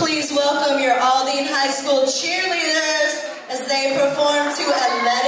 Please welcome your Aldine High School cheerleaders as they perform to 11.